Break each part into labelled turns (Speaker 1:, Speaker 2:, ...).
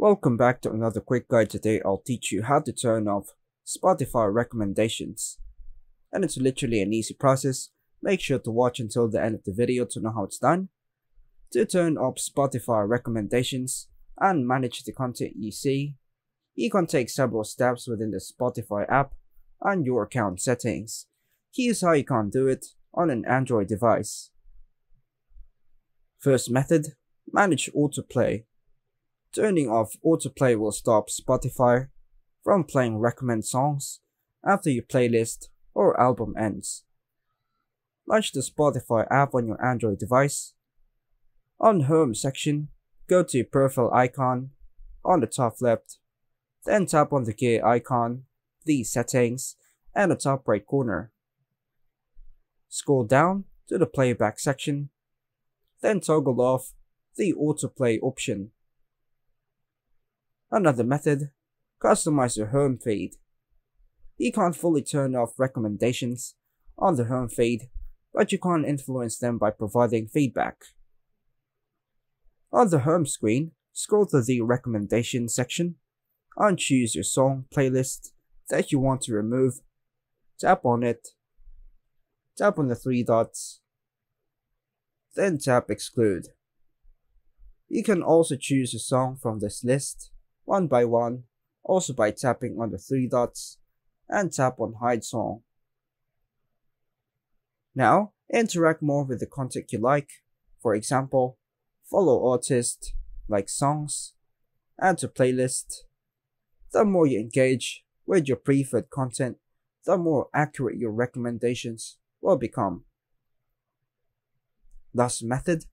Speaker 1: Welcome back to another quick guide today I'll teach you how to turn off Spotify recommendations. And it's literally an easy process, make sure to watch until the end of the video to know how it's done. To turn off Spotify recommendations and manage the content you see, you can take several steps within the Spotify app and your account settings. Here's how you can do it on an Android device. First method, manage autoplay. Turning off autoplay will stop Spotify from playing recommend songs after your playlist or album ends. Launch the Spotify app on your Android device. On Home section, go to profile icon on the top left, then tap on the gear icon, the settings, and the top right corner. Scroll down to the playback section, then toggle off the autoplay option. Another method, customize your home feed. You can't fully turn off recommendations on the home feed, but you can influence them by providing feedback. On the home screen, scroll to the recommendation section and choose your song playlist that you want to remove. Tap on it Tap on the three dots, then tap exclude. You can also choose a song from this list, one by one, also by tapping on the three dots, and tap on hide song. Now, interact more with the content you like, for example, follow artists, like songs, add to playlist. The more you engage with your preferred content, the more accurate your recommendations will become. Last method,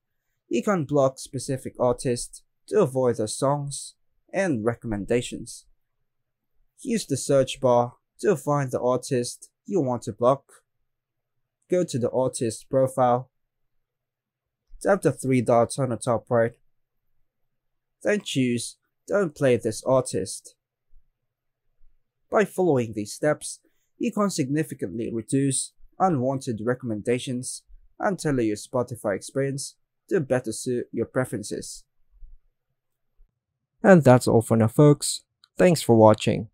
Speaker 1: you can block specific artists to avoid their songs and recommendations. Use the search bar to find the artist you want to block. Go to the artist profile. Tap the three dots on the top right. Then choose Don't play this artist. By following these steps, you can significantly reduce unwanted recommendations, and tailor your Spotify experience to better suit your preferences.
Speaker 2: And that's all for now folks. Thanks for watching.